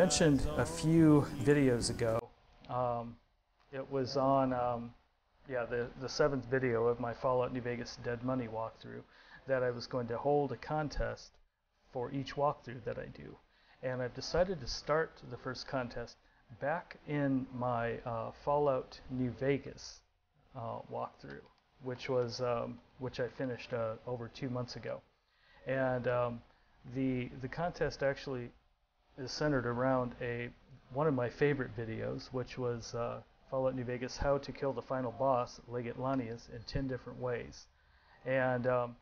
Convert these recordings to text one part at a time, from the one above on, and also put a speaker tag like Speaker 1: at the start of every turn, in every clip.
Speaker 1: mentioned a few videos ago. Um, it was on, um, yeah, the, the seventh video of my Fallout New Vegas Dead Money walkthrough that I was going to hold a contest for each walkthrough that I do. And I've decided to start the first contest back in my uh, Fallout New Vegas uh, walkthrough, which was um, which I finished uh, over two months ago. And um, the the contest actually is centered around a one of my favorite videos, which was uh, Fallout New Vegas: How to Kill the Final Boss, Legate Lanius, in 10 different ways. And um,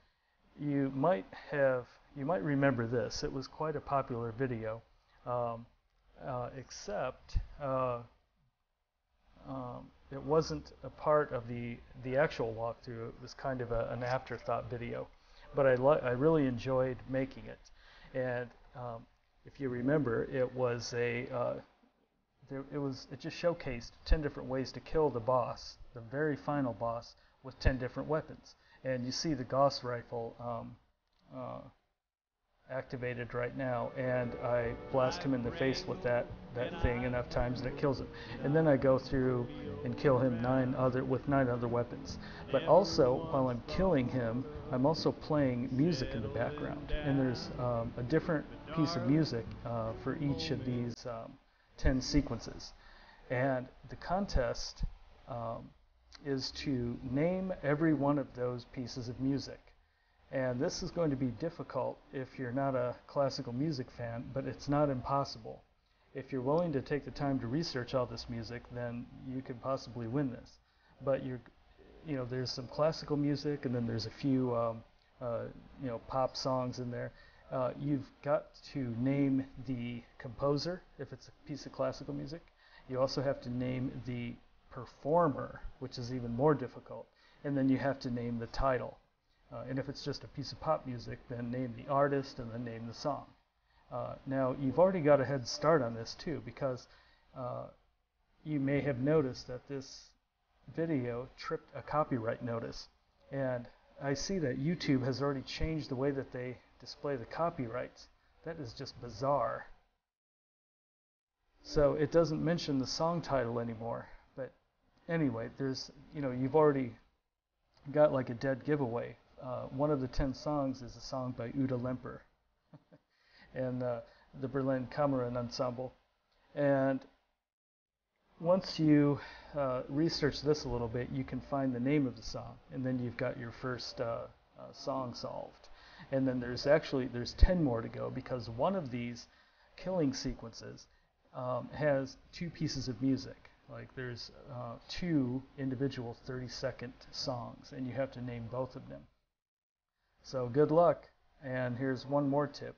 Speaker 1: you might have you might remember this. It was quite a popular video, um, uh, except uh, um, it wasn't a part of the the actual walkthrough. It was kind of a, an afterthought video, but I I really enjoyed making it, and um, if you remember, it was a uh, there, it was it just showcased 10 different ways to kill the boss, the very final boss, with 10 different weapons. And you see the Gauss rifle um, uh, activated right now, and I blast him in the face with that that thing enough times that it kills him. And then I go through and kill him nine other with nine other weapons. But also, while I'm killing him, I'm also playing music in the background, and there's um, a different piece of music uh, for each of these um, 10 sequences. And the contest um, is to name every one of those pieces of music. And this is going to be difficult if you're not a classical music fan, but it's not impossible. If you're willing to take the time to research all this music, then you could possibly win this. But you're, you know, there's some classical music, and then there's a few, um, uh, you know, pop songs in there. Uh, you've got to name the composer if it's a piece of classical music. You also have to name the performer, which is even more difficult. And then you have to name the title. Uh, and if it's just a piece of pop music, then name the artist and then name the song. Uh, now, you've already got a head start on this too, because uh, you may have noticed that this video tripped a copyright notice. And I see that YouTube has already changed the way that they display the copyrights. That is just bizarre. So it doesn't mention the song title anymore. But anyway, there's, you know, you've already got like a dead giveaway. Uh, one of the 10 songs is a song by Ute Lemper and uh, the Berlin Kammerern Ensemble. And once you uh, research this a little bit, you can find the name of the song, and then you've got your first uh, uh, song solved. And then there's actually there's 10 more to go because one of these killing sequences um, has two pieces of music. Like there's uh, two individual 30 second songs, and you have to name both of them. So good luck. And here's one more tip.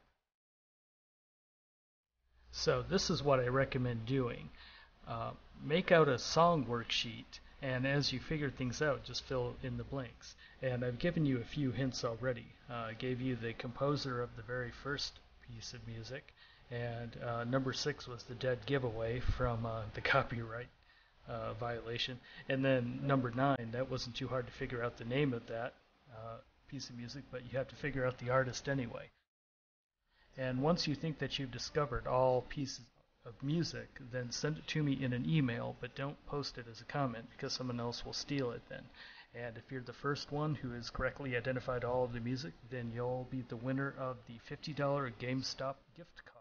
Speaker 1: So this is what I recommend doing. Uh, make out a song worksheet and as you figure things out, just fill in the blanks. And I've given you a few hints already. Uh, I gave you the composer of the very first piece of music, and uh, number six was the dead giveaway from uh, the copyright uh, violation. And then number nine, that wasn't too hard to figure out the name of that uh, piece of music, but you have to figure out the artist anyway. And once you think that you've discovered all pieces, of music, then send it to me in an email, but don't post it as a comment because someone else will steal it then. And if you're the first one who has correctly identified all of the music, then you'll be the winner of the $50 GameStop gift card.